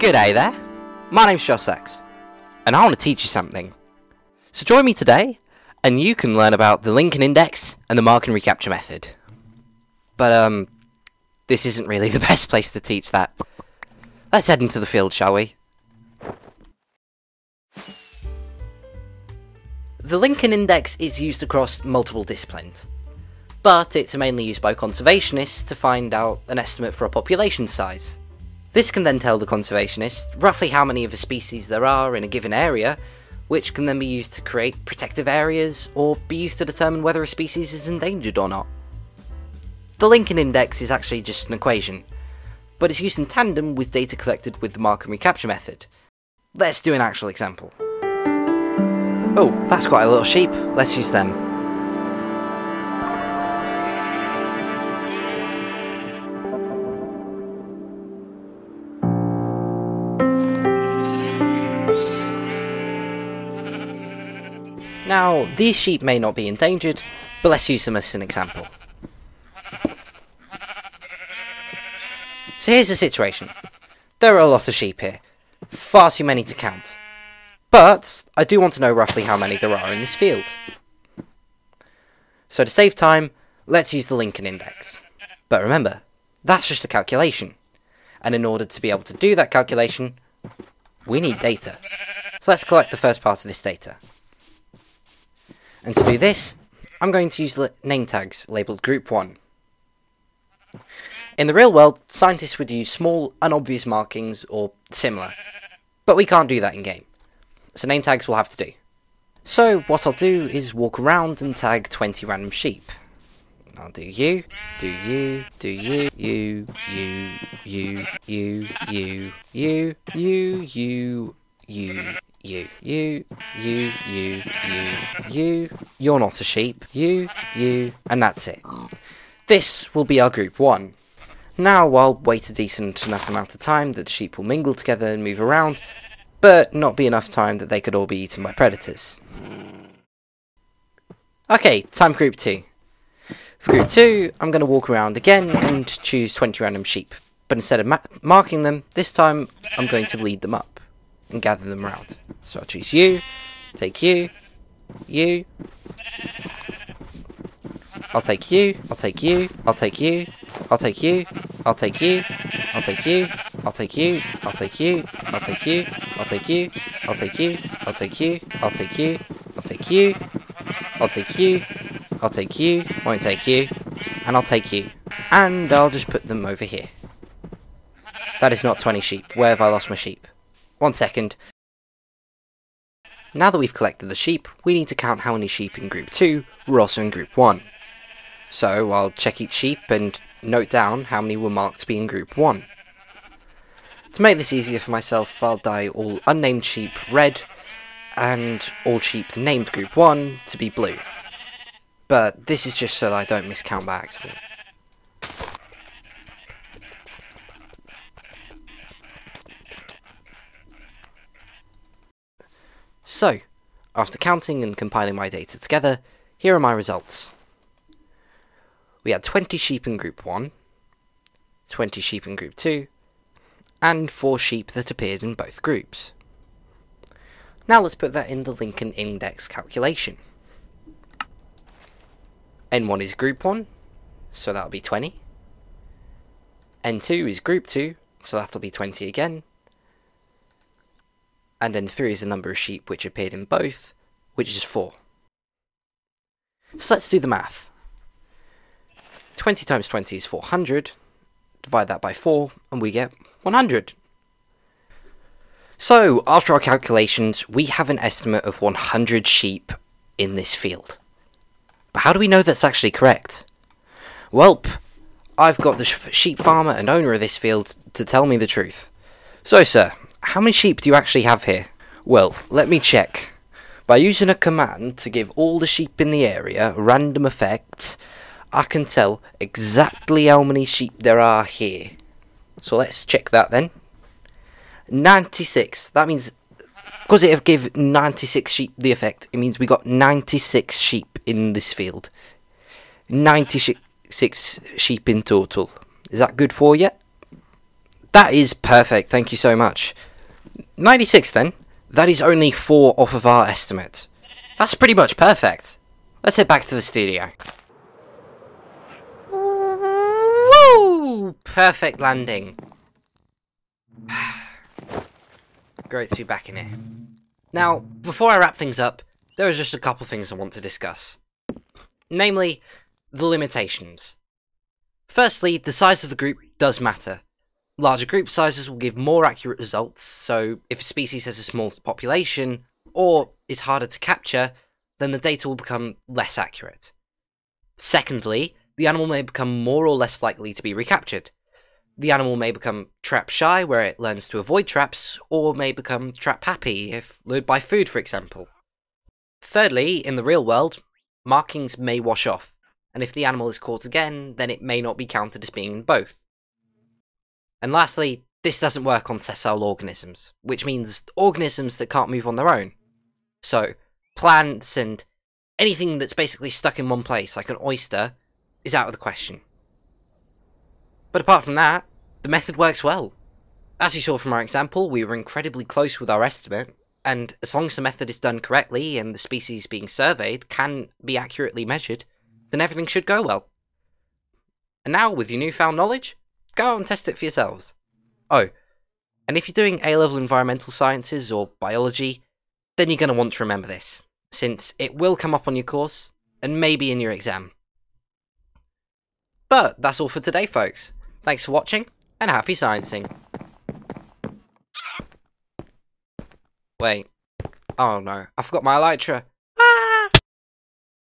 G'day there, my name's Josax, and I want to teach you something. So join me today, and you can learn about the Lincoln Index and the mark and recapture method. But, um, this isn't really the best place to teach that. Let's head into the field, shall we? The Lincoln Index is used across multiple disciplines, but it's mainly used by conservationists to find out an estimate for a population size. This can then tell the conservationist roughly how many of a species there are in a given area, which can then be used to create protective areas or be used to determine whether a species is endangered or not. The Lincoln Index is actually just an equation, but it's used in tandem with data collected with the mark and recapture method. Let's do an actual example. Oh, that's quite a little sheep. Let's use them. Now, these sheep may not be endangered, but let's use them as an example. So here's the situation. There are a lot of sheep here. Far too many to count. But, I do want to know roughly how many there are in this field. So to save time, let's use the Lincoln Index. But remember, that's just a calculation. And in order to be able to do that calculation, we need data. So let's collect the first part of this data. And to do this, I'm going to use name tags labelled Group 1. In the real world, scientists would use small, unobvious markings or similar, but we can't do that in game, so name tags will have to do. So what I'll do is walk around and tag 20 random sheep. I'll do you, do you, do you, you, you, you, you, you, you, you, you, you, you, you, you, you, you, you, you're not a sheep, you, you, and that's it. This will be our group 1. Now I'll wait a decent enough amount of time that the sheep will mingle together and move around, but not be enough time that they could all be eaten by predators. Okay, time for group 2. For group 2, I'm going to walk around again and choose 20 random sheep, but instead of marking them, this time I'm going to lead them up and gather them around. So I'll choose you, take you, you, I'll take you, I'll take you, I'll take you, I'll take you, I'll take you, I'll take you, I'll take you, I'll take you, I'll take you, I'll take you, I'll take you, I'll take you, I'll take you, I'll take you, I'll take you, I'll take you, won't take you, and I'll take you. And I'll just put them over here. That is not 20 sheep. Where have I lost my sheep? One second. Now that we've collected the sheep, we need to count how many sheep in group 2 were also in group 1. So I'll check each sheep and note down how many were marked to be in group 1. To make this easier for myself, I'll dye all unnamed sheep red and all sheep named group 1 to be blue. But this is just so that I don't miscount by accident. So, after counting and compiling my data together, here are my results. We had 20 sheep in group 1, 20 sheep in group 2, and 4 sheep that appeared in both groups. Now let's put that in the Lincoln Index calculation. N1 is group 1, so that'll be 20. N2 is group 2, so that'll be 20 again and then 3 is the number of sheep which appeared in both, which is 4. So let's do the math. 20 times 20 is 400, divide that by 4, and we get 100. So, after our calculations, we have an estimate of 100 sheep in this field. But how do we know that's actually correct? Welp, I've got the sheep farmer and owner of this field to tell me the truth. So, sir, how many sheep do you actually have here? Well, let me check. By using a command to give all the sheep in the area a random effect, I can tell exactly how many sheep there are here. So let's check that then. 96. That means, because it give 96 sheep the effect, it means we got 96 sheep in this field. 96 sheep in total. Is that good for you? That is perfect, thank you so much. 96 then? That is only 4 off of our estimate. That's pretty much perfect. Let's head back to the studio. Woo! Perfect landing. Great to be back in here. Now, before I wrap things up, there are just a couple things I want to discuss. Namely, the limitations. Firstly, the size of the group does matter. Larger group sizes will give more accurate results, so if a species has a small population, or is harder to capture, then the data will become less accurate. Secondly, the animal may become more or less likely to be recaptured. The animal may become trap shy, where it learns to avoid traps, or may become trap happy if lured by food, for example. Thirdly, in the real world, markings may wash off, and if the animal is caught again, then it may not be counted as being in both. And lastly, this doesn't work on sessile organisms, which means organisms that can't move on their own. So, plants and anything that's basically stuck in one place, like an oyster, is out of the question. But apart from that, the method works well. As you saw from our example, we were incredibly close with our estimate, and as long as the method is done correctly and the species being surveyed can be accurately measured, then everything should go well. And now, with your newfound knowledge, go out and test it for yourselves. Oh, and if you're doing A level environmental sciences or biology, then you're going to want to remember this, since it will come up on your course and maybe in your exam. But that's all for today, folks. Thanks for watching, and happy sciencing. Wait. Oh no, I forgot my elytra.